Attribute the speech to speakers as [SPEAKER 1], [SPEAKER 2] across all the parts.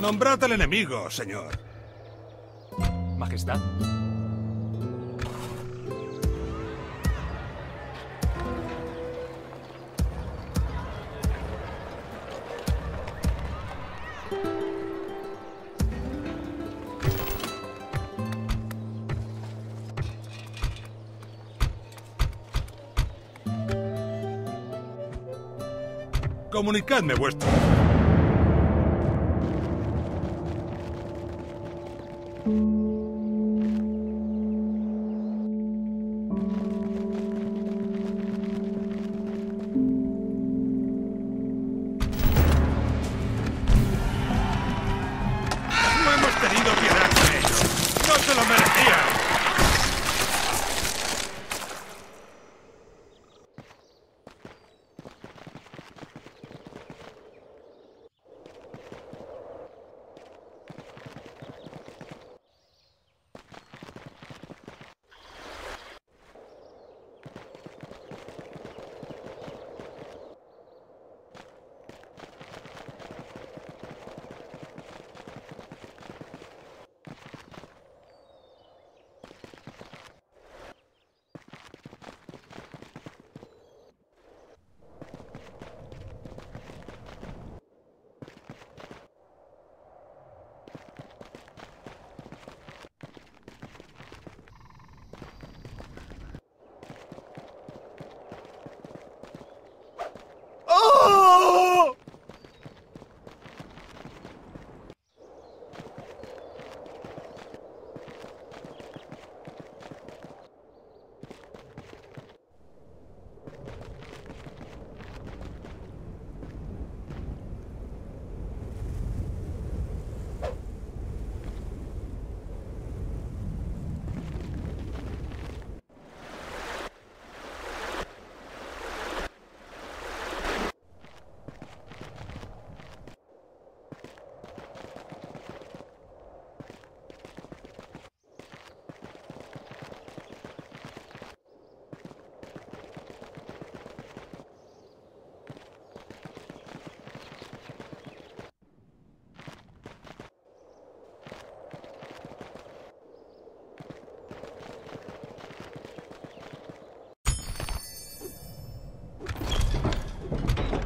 [SPEAKER 1] Nombrad al enemigo, señor.
[SPEAKER 2] Majestad.
[SPEAKER 1] Comunicadme vuestro.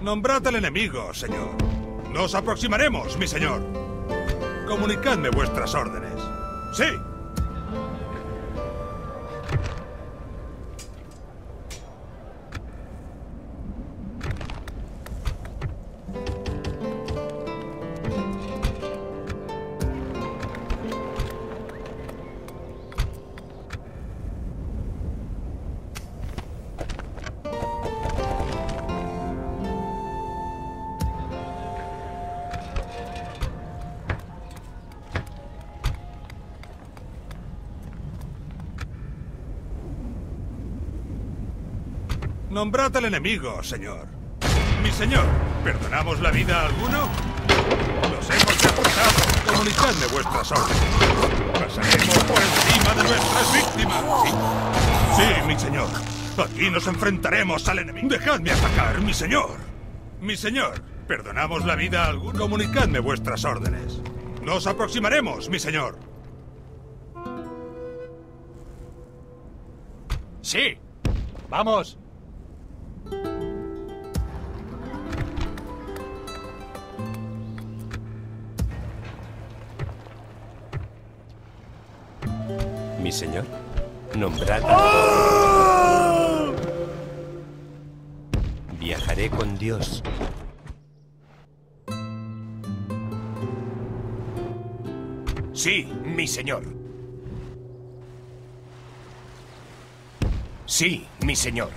[SPEAKER 1] Nombrad al enemigo, señor. Nos aproximaremos, mi señor. Comunicadme vuestras órdenes. Sí. Nombrad al enemigo, señor. Mi señor, ¿perdonamos la vida a alguno? Los hemos deportado. Comunicadme vuestras órdenes. Pasaremos por encima de nuestras víctimas. Sí, sí, mi señor. Aquí nos enfrentaremos al enemigo. Dejadme atacar, mi señor. Mi señor, ¿perdonamos la vida a alguno? Comunicadme vuestras órdenes. Nos aproximaremos, mi señor.
[SPEAKER 2] Sí. Vamos.
[SPEAKER 3] Mi señor, nombrad. Viajaré con Dios.
[SPEAKER 4] Sí, mi señor. Sí, mi señor.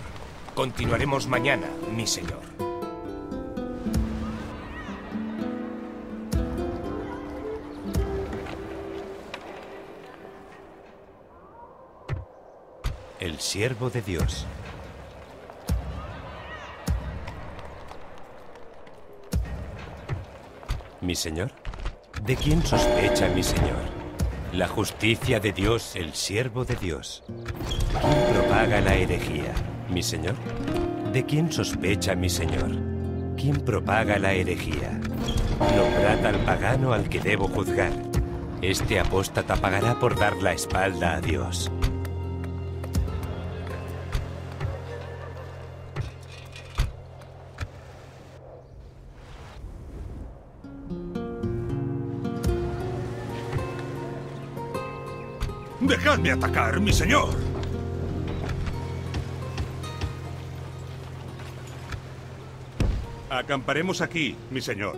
[SPEAKER 4] Continuaremos mañana, mi señor.
[SPEAKER 3] Siervo de Dios. Mi señor, ¿de quién sospecha mi señor? La justicia de Dios, el siervo de Dios. ¿Quién propaga la herejía? Mi señor, ¿de quién sospecha mi señor? ¿quién propaga la herejía? Nombrad al pagano al que debo juzgar. Este apóstata pagará por dar la espalda a Dios.
[SPEAKER 1] ¡Dejadme atacar, mi señor! Acamparemos aquí, mi señor.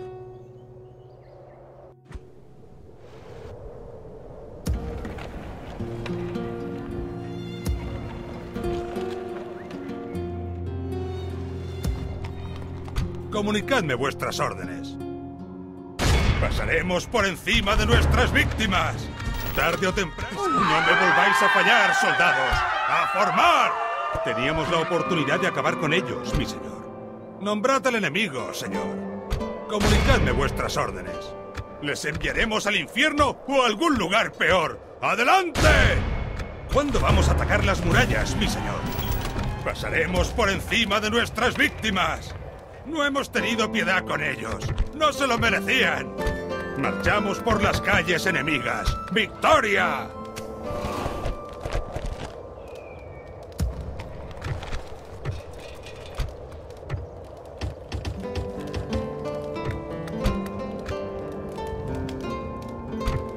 [SPEAKER 1] Comunicadme vuestras órdenes. Pasaremos por encima de nuestras víctimas. Tarde o temprano. No me volváis a fallar, soldados. ¡A formar! Teníamos la oportunidad de acabar con ellos, mi señor. Nombrad al enemigo, señor. Comunicadme vuestras órdenes. ¿Les enviaremos al infierno o a algún lugar peor? ¡Adelante! ¿Cuándo vamos a atacar las murallas, mi señor? Pasaremos por encima de nuestras víctimas. No hemos tenido piedad con ellos. No se lo merecían. Marchamos por las calles enemigas. ¡Victoria!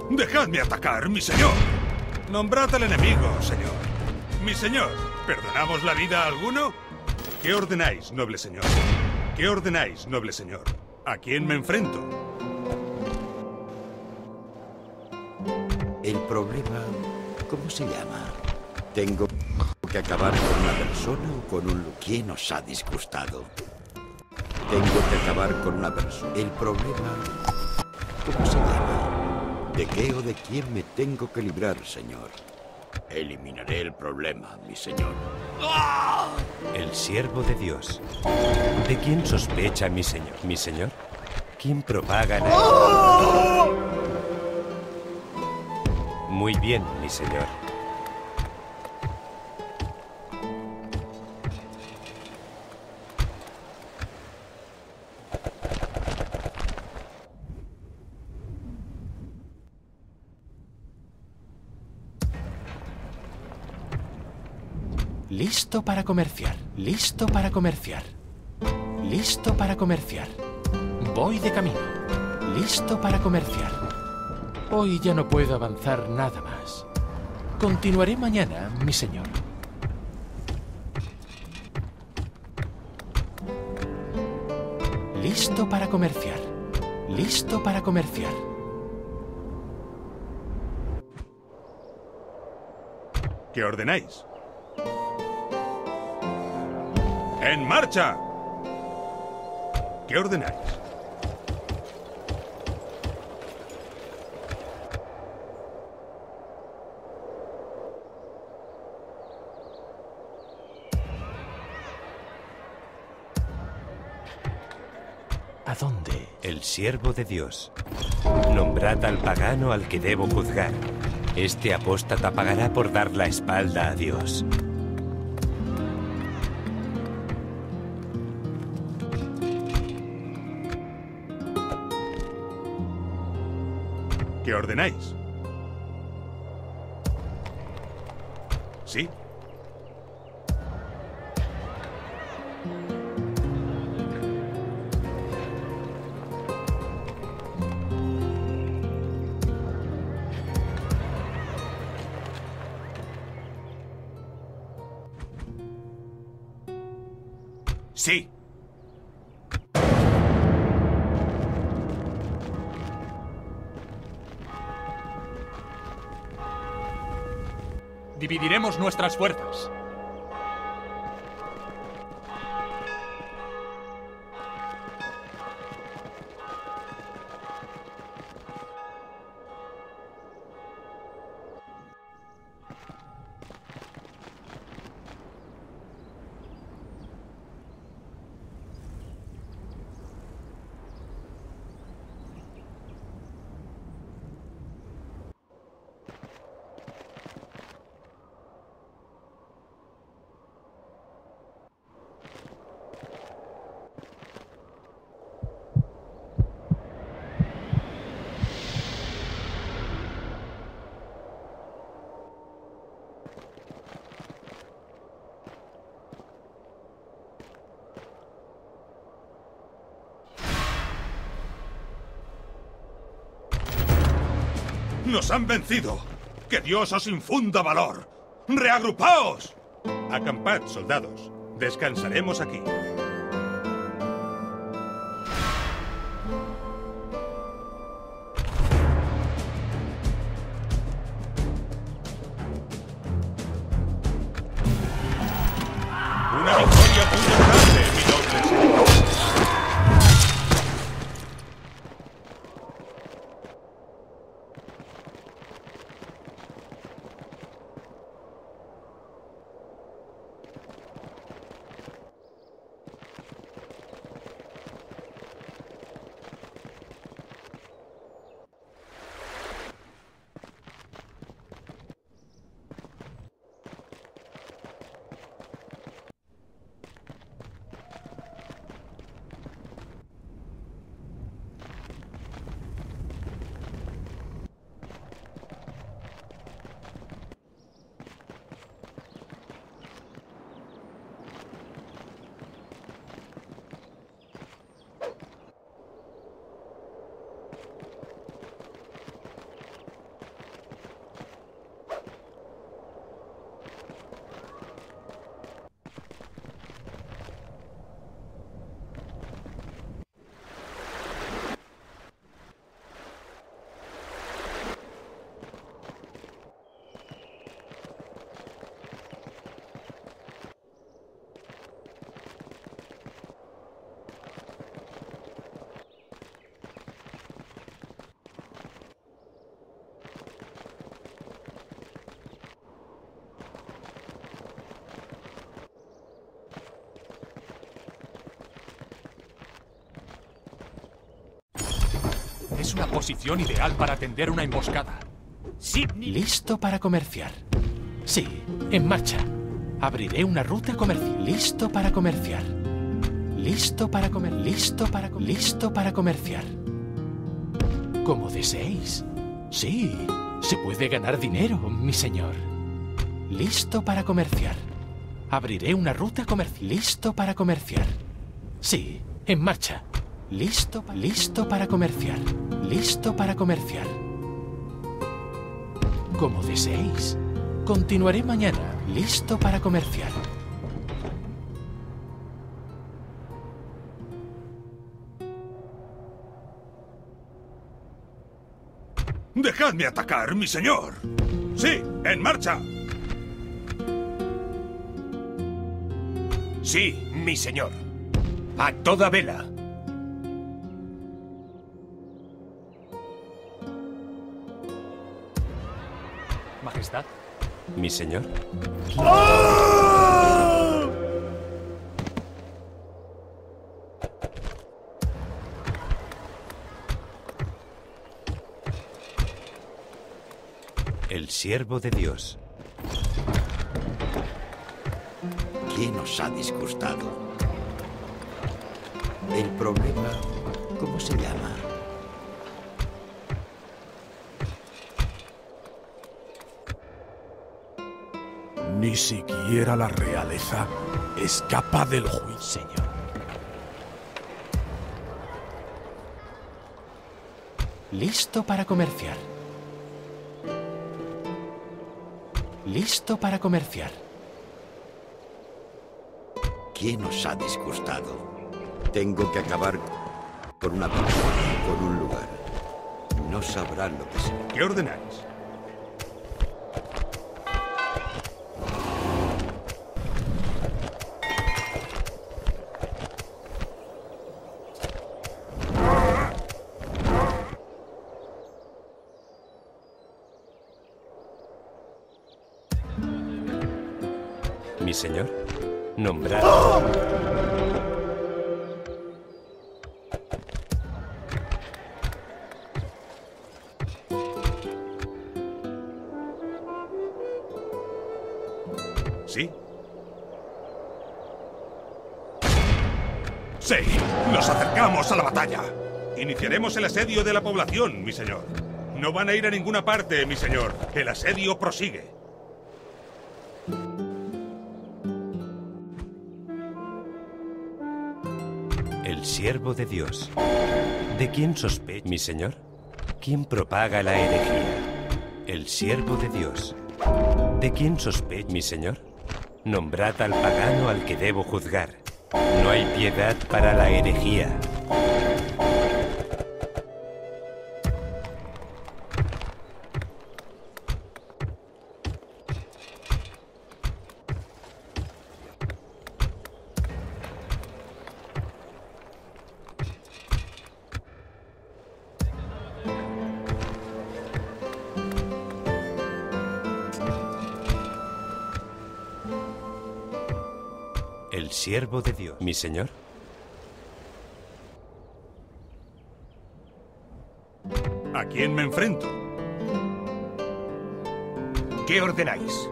[SPEAKER 1] Dejadme atacar, mi señor. Nombrad al enemigo, señor. Mi señor, ¿perdonamos la vida a alguno? ¿Qué ordenáis, noble señor? ¿Qué ordenáis, noble señor? ¿A quién me enfrento?
[SPEAKER 5] El problema, ¿cómo se llama? Tengo que acabar con una persona o con un... ¿Quién os ha disgustado? Tengo que acabar con una persona. El problema, ¿cómo se llama? ¿De qué o de quién me tengo que librar, señor? Eliminaré el problema, mi señor.
[SPEAKER 3] El siervo de Dios. ¿De quién sospecha mi señor? ¿Mi señor? ¿Quién propaga la... Muy bien, mi señor.
[SPEAKER 2] Listo para comerciar. Listo para comerciar. Listo para comerciar. Voy de camino. Listo para comerciar. Hoy ya no puedo avanzar nada más. Continuaré mañana, mi señor. Listo para comerciar. Listo para comerciar.
[SPEAKER 1] ¿Qué ordenáis? ¡En marcha! ¿Qué ordenáis?
[SPEAKER 3] Siervo de Dios. Nombrad al pagano al que debo juzgar. Este apóstata pagará por dar la espalda a Dios.
[SPEAKER 1] ¿Qué ordenáis? ¿Sí? Sí.
[SPEAKER 2] Dividiremos nuestras fuerzas.
[SPEAKER 1] ¡Nos han vencido! ¡Que Dios os infunda valor! ¡Reagrupaos! Acampad, soldados. Descansaremos aquí. Una victoria muy grande, mi noble señor.
[SPEAKER 4] Una posición ideal para tender una emboscada. Sí,
[SPEAKER 2] Listo para comerciar. Sí, en marcha. Abriré una ruta comercial. Listo para comerciar. Listo para comer. Listo para Listo para comerciar. Como deseéis. Sí, se puede ganar dinero, mi señor. Listo para comerciar. Abriré una ruta comercial. Listo para comerciar. Sí, en marcha. Listo, listo para comerciar. Listo para comerciar. Como deseéis. Continuaré mañana. Listo para comerciar.
[SPEAKER 1] ¡Dejadme atacar, mi señor! ¡Sí! ¡En marcha!
[SPEAKER 4] sí, mi señor. A toda vela.
[SPEAKER 3] Mi señor. El siervo de Dios.
[SPEAKER 5] ¿Quién os ha disgustado? El problema, ¿cómo se llama?
[SPEAKER 6] Ni siquiera la realeza escapa del juicio.
[SPEAKER 2] Señor. Listo para comerciar. Listo para comerciar.
[SPEAKER 5] ¿Quién os ha disgustado? Tengo que acabar con una persona, con un lugar. No sabrán lo que es.
[SPEAKER 1] ¿Qué ordenáis? Sí, nos acercamos a la batalla. Iniciaremos el asedio de la población, mi señor. No van a ir a ninguna parte, mi señor. El asedio prosigue.
[SPEAKER 3] El siervo de Dios. ¿De quién sospecha? Mi señor. ¿Quién propaga la herejía? El siervo de Dios. ¿De quién sospecha, mi señor? Nombrad al pagano al que debo juzgar. No hay piedad para la herejía. El siervo de Dios. ¿Mi señor?
[SPEAKER 1] ¿A quién me enfrento?
[SPEAKER 4] ¿Qué ordenáis?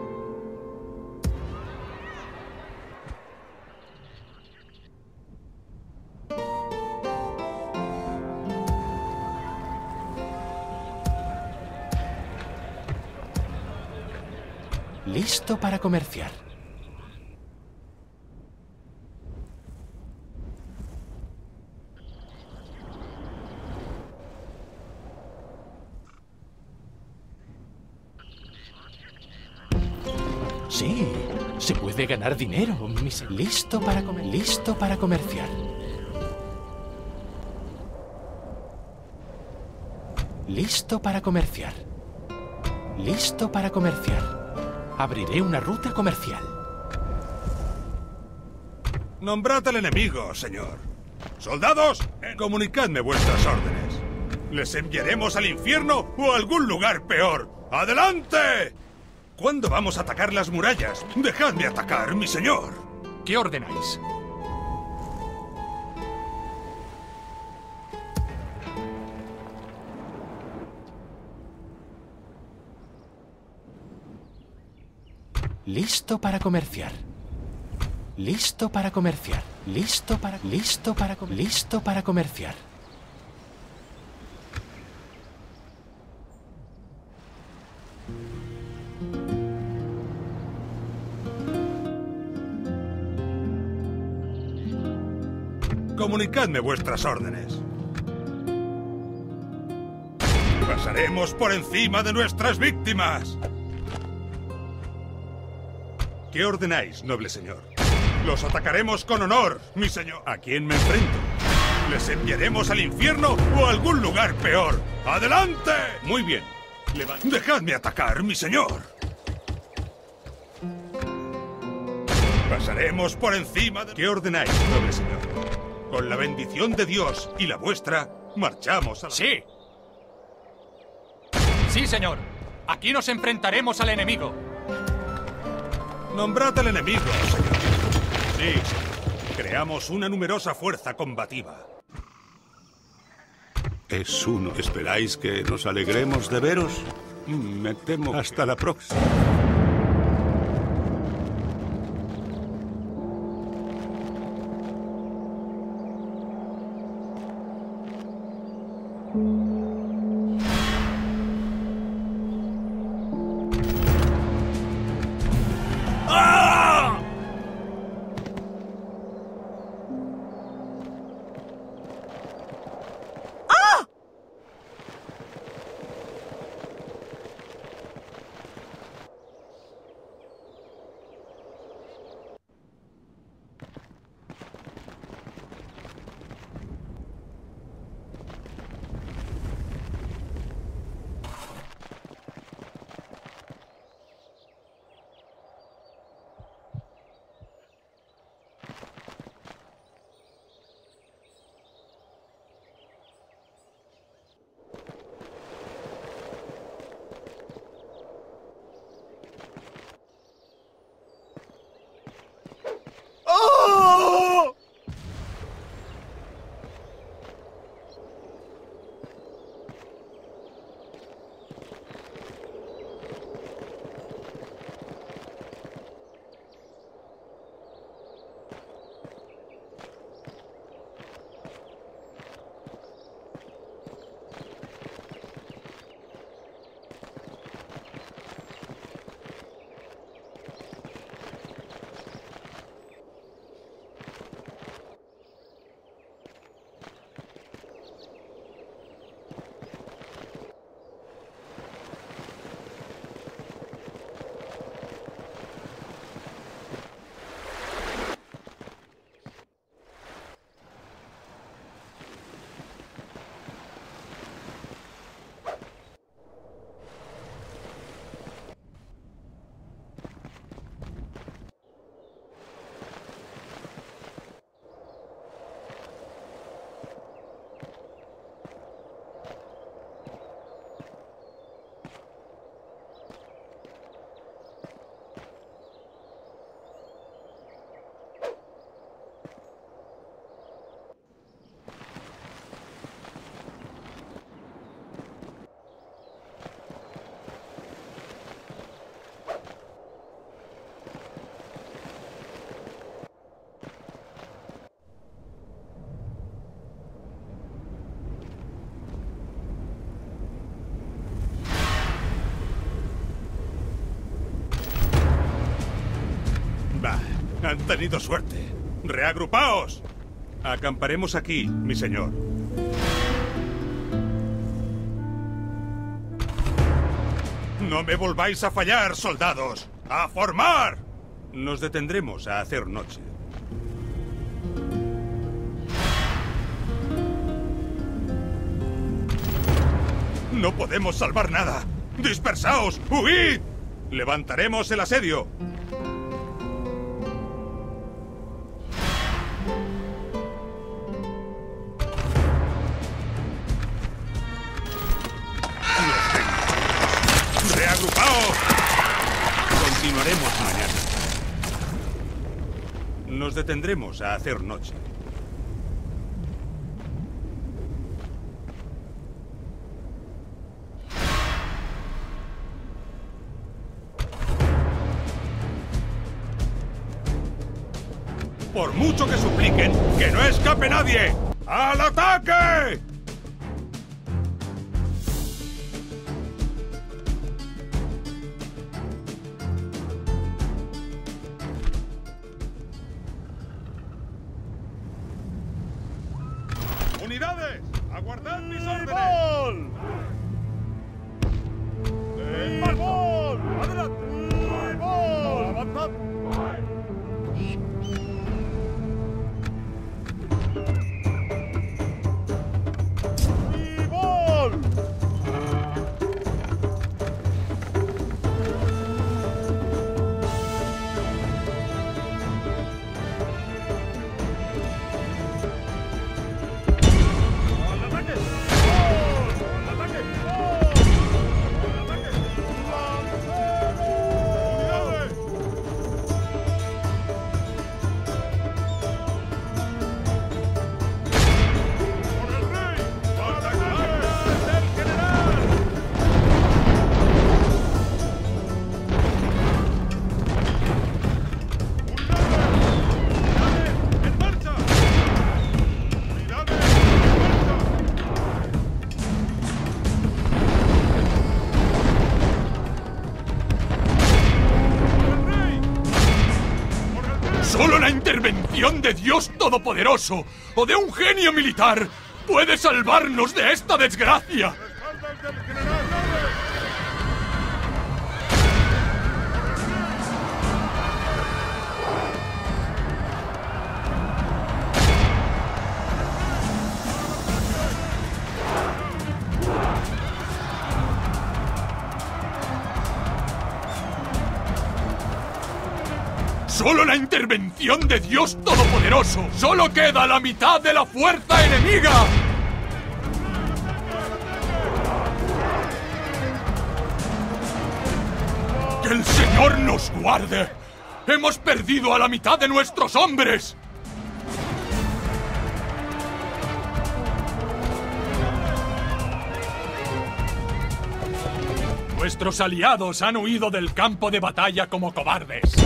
[SPEAKER 2] Listo para comerciar. Dinero, mi se- Listo para comer. Listo para comerciar. Listo para comerciar. Listo para comerciar. Abriré una ruta comercial.
[SPEAKER 1] Nombrad al enemigo, señor. Soldados, eh, comunicadme vuestras órdenes. ¿Les enviaremos al infierno o a algún lugar peor? ¡Adelante! ¿Cuándo vamos a atacar las murallas? Dejadme atacar, mi señor.
[SPEAKER 4] ¿Qué ordenáis?
[SPEAKER 2] Listo para comerciar. Listo para comerciar. Listo para listo para listo para comerciar.
[SPEAKER 1] Comunicadme vuestras órdenes. Pasaremos por encima de nuestras víctimas. ¿Qué ordenáis, noble señor? Los atacaremos con honor, mi señor. ¿A quién me enfrento? ¿Les enviaremos al infierno o a algún lugar peor? ¡Adelante! Muy bien. Dejadme atacar, mi señor. Pasaremos por encima de... ¿Qué ordenáis, noble señor? Con la bendición de Dios y la vuestra, marchamos a la...
[SPEAKER 4] ¡Sí! Sí, señor. Aquí nos enfrentaremos al enemigo.
[SPEAKER 1] Nombrad al enemigo, señor. Sí, señor. Creamos una numerosa fuerza combativa.
[SPEAKER 7] Es uno. ¿Esperáis que nos alegremos de veros? Mm, Me temo. Hasta la próxima.
[SPEAKER 1] Han tenido suerte. ¡Reagrupaos! Acamparemos aquí, mi señor. No me volváis a fallar, soldados. ¡A formar! Nos detendremos a hacer noche. No podemos salvar nada. ¡Dispersaos! ¡Huid! Levantaremos el asedio. Detendremos a hacer noche. Por mucho que supliquen, que no escape nadie. ¡Al ataque!
[SPEAKER 4] Intervención de Dios Todopoderoso o de un genio militar puede salvarnos de esta desgracia. De Dios Todopoderoso. Solo queda la mitad de la fuerza enemiga. Que el Señor nos guarde. Hemos perdido a la mitad de nuestros hombres. Nuestros aliados han huido del campo de batalla como cobardes.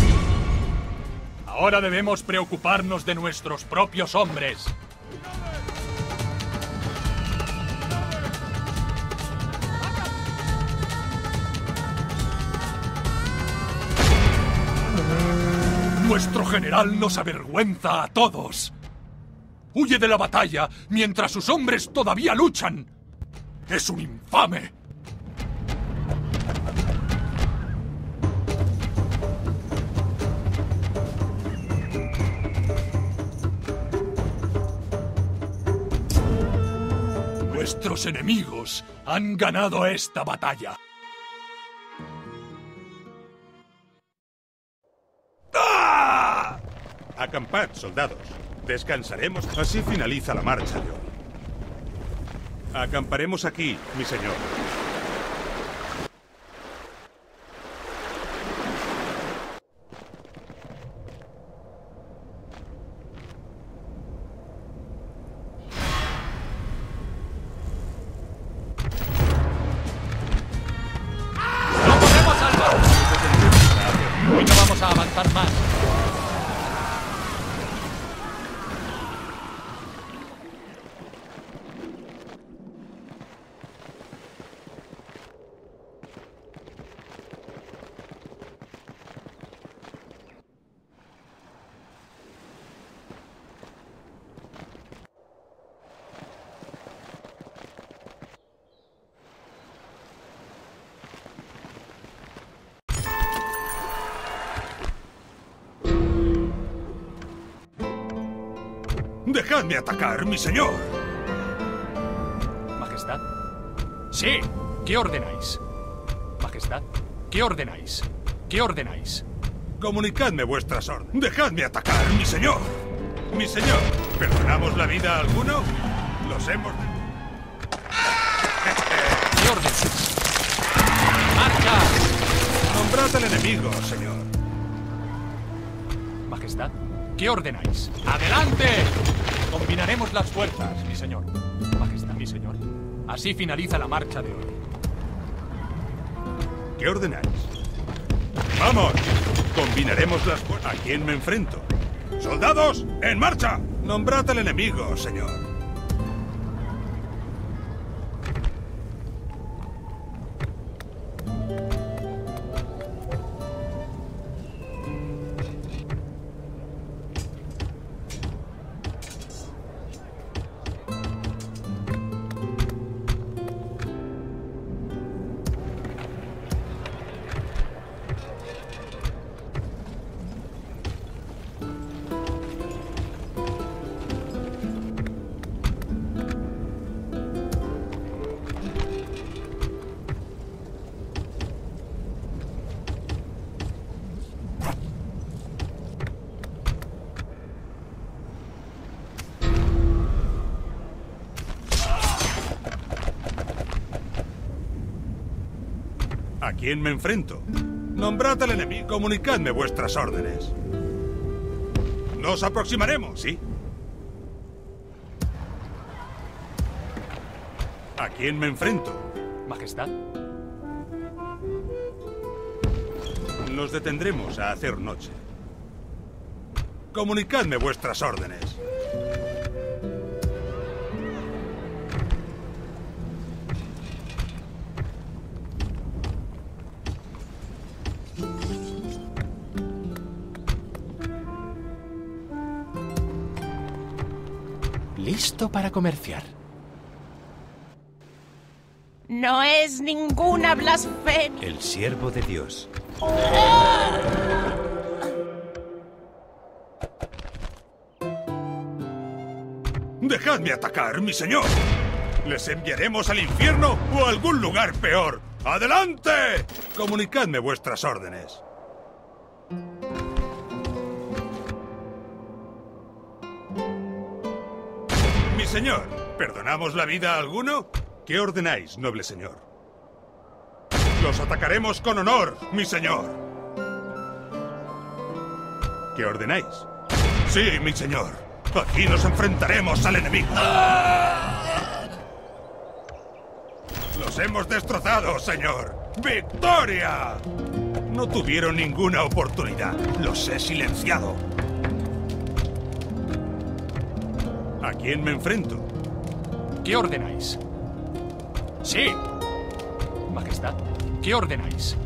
[SPEAKER 4] Ahora debemos preocuparnos de nuestros propios hombres. Nuestro general nos avergüenza a todos. Huye de la batalla mientras sus hombres todavía luchan. Es un infame. Nuestros enemigos han ganado esta batalla.
[SPEAKER 1] ¡Ah! Acampad, soldados. Descansaremos. Así finaliza la marcha de. Acamparemos aquí, mi señor. Dejadme atacar, mi señor.
[SPEAKER 4] Majestad. Sí. ¿Qué ordenáis? Majestad. ¿Qué ordenáis? ¿Qué ordenáis?
[SPEAKER 1] Comunicadme vuestras órdenes. Dejadme atacar, mi señor. Mi señor, ¿perdonamos la vida a alguno? Los hemos...
[SPEAKER 4] ¿Qué ordenáis? ¡Marcha!
[SPEAKER 1] Nombrad al enemigo, señor.
[SPEAKER 4] Majestad. ¿Qué ordenáis? ¡Adelante! Combinaremos las fuerzas, mi señor. Majestad, mi señor. Así finaliza la marcha de hoy.
[SPEAKER 1] ¿Qué ordenáis? ¡Vamos! Combinaremos las fuerzas. ¿A quién me enfrento? ¡Soldados! ¡En marcha! Nombrad al enemigo, señor. ¿A quién me enfrento? Nombrad al enemigo. Comunicadme vuestras órdenes. Nos aproximaremos, ¿sí? ¿A quién me enfrento?
[SPEAKER 4] Majestad.
[SPEAKER 1] Nos detendremos a hacer noche. Comunicadme vuestras órdenes.
[SPEAKER 2] Listo para comerciar.
[SPEAKER 8] No es ninguna blasfemia.
[SPEAKER 3] El siervo de Dios.
[SPEAKER 1] Dejadme atacar, mi señor. Les enviaremos al infierno o a algún lugar peor. ¡Adelante! Comunicadme vuestras órdenes. Señor, ¿perdonamos la vida a alguno? ¿Qué ordenáis, noble señor? Los atacaremos con honor, mi señor. ¿Qué ordenáis? Sí, mi señor. Aquí nos enfrentaremos al enemigo. Los hemos destrozado, señor. ¡Victoria! No tuvieron ninguna oportunidad. Los he silenciado. ¿A quién me enfrento?
[SPEAKER 4] ¿Qué ordenáis? Sí. Majestad. ¿Qué ordenáis?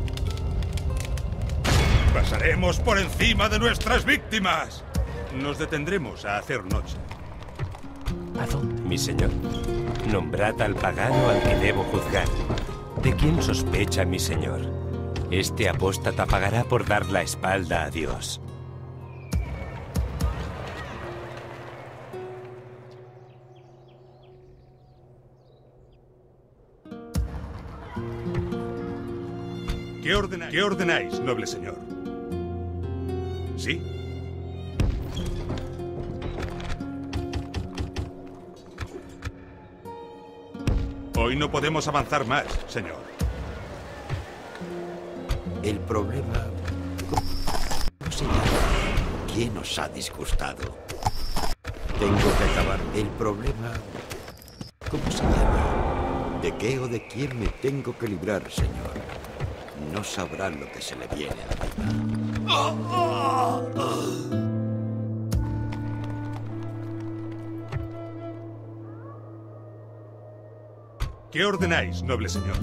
[SPEAKER 1] Pasaremos por encima de nuestras víctimas. Nos detendremos a hacer noche.
[SPEAKER 2] ¿A dónde?
[SPEAKER 3] Mi señor, nombrad al pagano al que debo juzgar. ¿De quién sospecha mi señor? Este apóstata pagará por dar la espalda a Dios.
[SPEAKER 1] ¿Qué ordenáis, ¿Qué ordenáis noble señor? ¿Sí? Hoy no podemos avanzar más, señor.
[SPEAKER 5] El problema... ¿Cómo se llama? ¿Quién os ha disgustado? Tengo que acabar. El problema... ¿Cómo se llama? ¿De qué o de quién me tengo que librar, señor? No sabrá lo que se le viene arriba.
[SPEAKER 1] ¿Qué ordenáis, noble señor?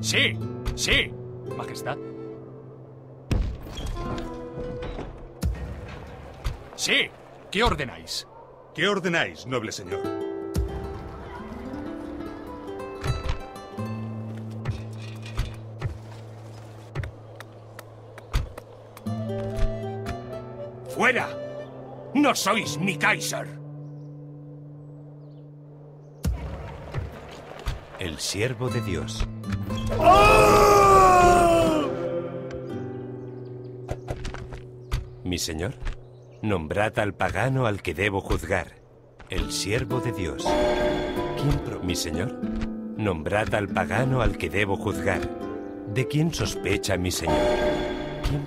[SPEAKER 4] Sí. Sí. Majestad. Sí. ¿Qué ordenáis?
[SPEAKER 1] ¿Qué ordenáis, noble señor?
[SPEAKER 9] ¡No sois mi Kaiser!
[SPEAKER 3] El siervo de Dios. ¡Oh! Mi señor, nombrad al pagano al que debo juzgar, el siervo de Dios. ¿Quién pro... Mi señor, nombrad al pagano al que debo juzgar. ¿De quién sospecha mi señor?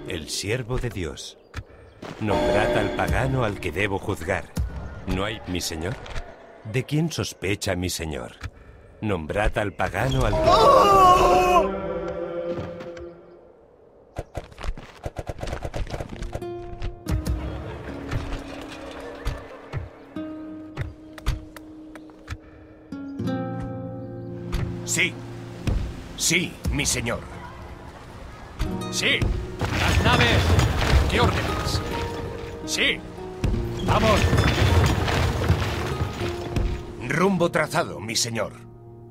[SPEAKER 3] El siervo de Dios. Nombrad al pagano al que debo juzgar. ¿No hay mi señor? ¿De quién sospecha mi señor? Nombrad al pagano al que...
[SPEAKER 9] Sí. Sí, mi señor.
[SPEAKER 4] Sí. Las naves. ¿Qué órdenes? Sí. Vamos.
[SPEAKER 9] Rumbo trazado, mi señor.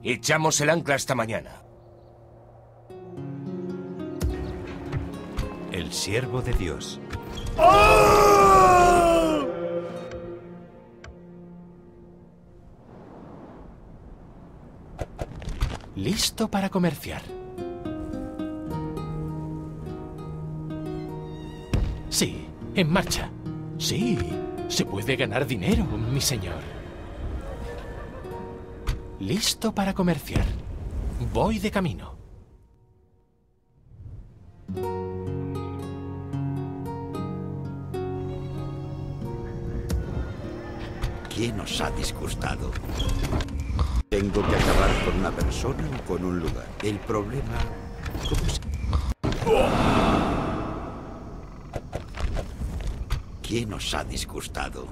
[SPEAKER 9] Echamos el ancla esta mañana.
[SPEAKER 3] El siervo de Dios.
[SPEAKER 2] Listo para comerciar. Sí, en marcha. Sí, se puede ganar dinero, mi señor. Listo para comerciar. Voy de camino.
[SPEAKER 5] ¿Quién os ha disgustado? Tengo que acabar con una persona o con un lugar. El problema... ¿Cómo se... ¿Quién os ha disgustado?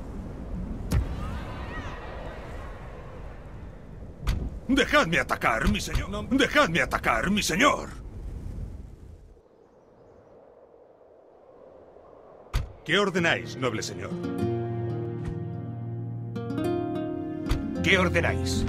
[SPEAKER 1] Dejadme atacar, mi señor. Dejadme atacar, mi señor. ¿Qué ordenáis, noble señor?
[SPEAKER 9] ¿Qué ordenáis?